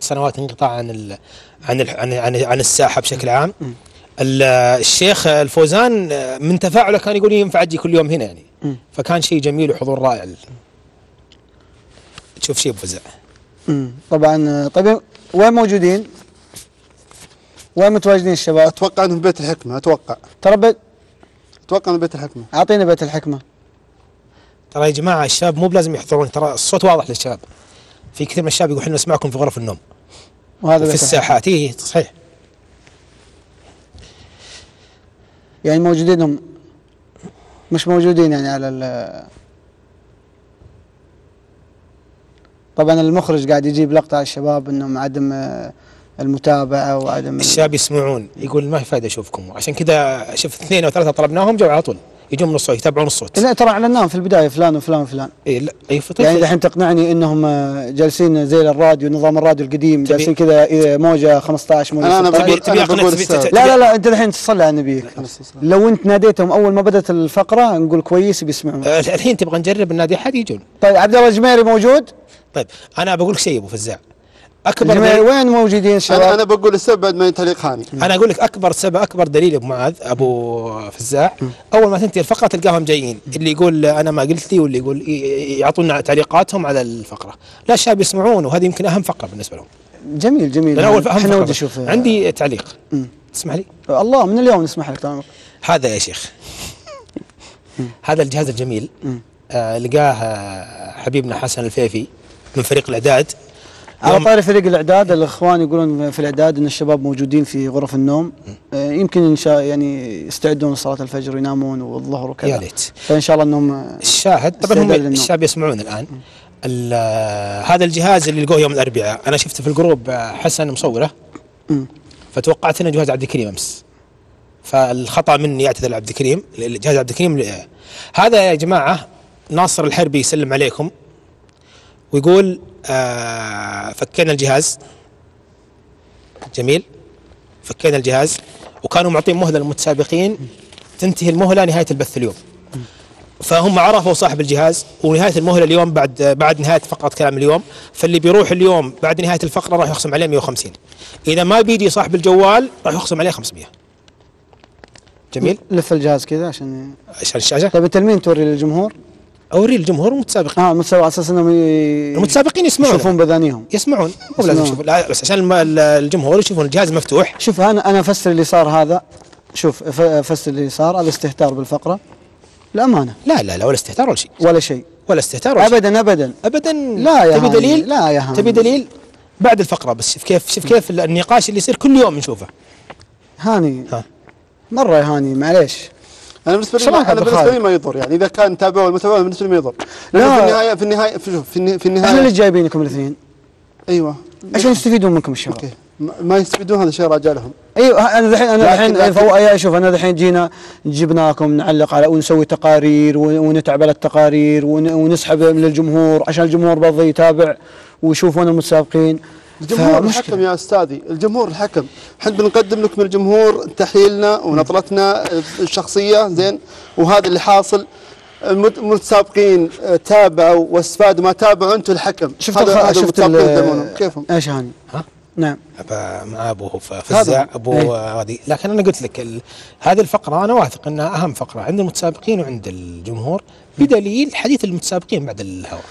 سنوات انقطاع عن ال عن ال عن عن, عن الساحة بشكل عام. ال- الشيخ الفوزان من تفاعله كان يقول لي ينفع أجي كل يوم هنا يعني. فكان شيء جميل وحضور رائع. تشوف شيء بفزع. طبعا طيب وين موجودين؟ وين متواجدين الشباب؟ أتوقع انهم بيت الحكمة أتوقع. ترى ب- أتوقع إنه بيت الحكمة. أعطينا بيت الحكمة. ترى يا جماعة الشباب مو بلازم يحضرون ترى الصوت واضح للشباب. في كثير من الشباب يقول إحنا نسمعكم في غرف النوم. وهذا في. الساحات. اي صحيح. يعني موجودين هم. مش موجودين يعني على ال طبعا المخرج قاعد يجيب لقطة على الشباب إنهم عدم آه، المتابعة وعدم الشباب يسمعون. يقول ما في فائده أشوفكم. وعشان كذا شفت اثنين أو ثلاثة طلبناهم جو على طول. يجون من الصوت يتابعون الصوت. لا ترى أعلناهم في البداية فلان وفلان وفلان. اي لا اي يعني الحين تقنعني إنهم آه، جالسين زي الراديو نظام الراديو القديم تبي- جالسين كذا آه، موجة 15 موجة أنا- أنا 16 تبي تبي لا لا لا أنت الحين تصلي على نبيك لو أنت ناديتهم أول ما بدأت الفقرة نقول كويس بيسمعون آه، الحين تبغى نجرب النادي أحد يجون. طيب عبد الله الجميري موجود؟ طيب أنا بقول لك شيء أبو فزاع. أكبر دليل وين موجودين الشباب أنا أنا بقول السبب بعد ما ينتهي هاني أنا أقول لك أكبر سبب أكبر دليل أبو معاذ أبو فزاع. أول ما تنتهي الفقرة تلقاهم جايين. اللي يقول أنا ما قلت لي واللي يقول يعطونا تعليقاتهم على الفقرة. لا الشباب يسمعون وهذه يمكن أهم فقرة بالنسبة لهم. جميل جميل. لأن أول إحنا ودي. أشوف. عندي تعليق. مم. تسمح لي؟ الله من اليوم نسمح لك تمام. هذا يا شيخ. هذا الجهاز الجميل. آه لقاه حبيبنا حسن الفيفي من فريق الأعداد. على طاري فريق الإعداد الإخوان يقولون في الإعداد إن الشباب موجودين في غرف النوم. آه، يمكن إن شاء يعني يستعدون لصلاة الفجر وينامون والظهر وكذا. يا ليت. فإن شاء الله إنهم آه، الشاهد طبعا هم. الشباب يسمعون الآن. ال- آه، هذا الجهاز اللي لقوه يوم الأربعاء أنا شفته في الجروب حسن مصوره. فتوقعت إنه جهاز عبد الكريم أمس. فالخطأ مني اعتذر لعبد الكريم جهاز عبد الكريم هذا يا جماعة ناصر الحربي يسلم عليكم. ويقول آه فكينا الجهاز. جميل. فكينا الجهاز. وكانوا معطين مهلة للمتسابقين. تنتهي المهلة نهاية البث اليوم. فهم عرفوا صاحب الجهاز. ونهاية المهلة اليوم بعد بعد نهاية فقرة كلام اليوم. فاللي بيروح اليوم بعد نهاية الفقرة راح يخصم عليه 150 إذا ما بيجي صاحب الجوال راح يخصم عليه 500 جميل. لف الجهاز كذا عشان عشان الشاشة. طيب انت لمين توري للجمهور؟ أوري الجمهور المتسابقين آه متساوي على أساس إنهم المتسابقين يسمعون. يشوفون بذانيهم. يسمعون. مو لازم. يشوفون. لا بس عشان الجمهور يشوفون الجهاز مفتوح. شوف أنا أنا أفسر اللي صار هذا. شوف أفسر اللي صار. هذا استهتار بالفقرة. الامانه لا لا لا ولا استهتار ولا شيء. ولا شيء. ولا استهتار ولا شيء. ابدا ابدا. ابدا. لا يا تبي دليل؟ لا يا هاني. تبي دليل؟ بعد الفقرة بس. شوف كيف شوف كيف النقاش اللي يصير كل يوم نشوفه. هاني ها. مرة يا هاني معليش. أنا بالنسبة لي ما- أنا بالنسبة؟ لي ما يضر. يعني إذا كان تابعوا المتابعون بالنسبة لي ما يضر لا. في النهايه في النهايه في, شوف، في, في إحنا اللي النهايه جايبينكم الاثنين. أيوه. عشان يستفيدون منكم الشباب. أوكي. ما- ما يستفيدون هذا الشيء راجع لهم. أيوه أنا الحين أنا الحين شوف أنا الحين جينا جبناكم نعلق على ونسوي تقارير ون- ونتعب على التقارير ون- ونسحب من الجمهور عشان الجمهور برضه يتابع ويشوف وين المتسابقين. الجمهور فمشكلة. الحكم يا أستاذي الجمهور الحكم. إحنا بنقدم لكم الجمهور تحليلنا ونظرتنا الشخصية زين. وهذا اللي حاصل. المت- المتسابقين آه، تابعوا وأستفادوا ما تابعوا أنتم الحكم. شفت هذا شفت. كيفهم؟ إيش هاني؟ ها؟ نعم. مع أبو ف- فزاع أبو. هذه لكن أنا قلت لك ال- هذه الفقرة أنا واثق إنها أهم فقرة عند المتسابقين وعند الجمهور بدليل حديث المتسابقين بعد الهواء.